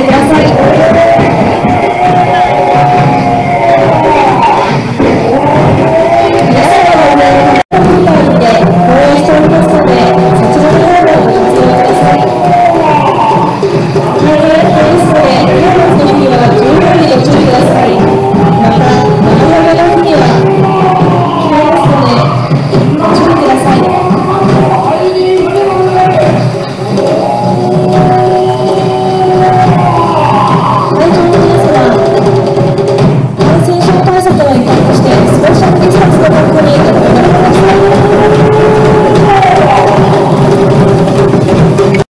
しください。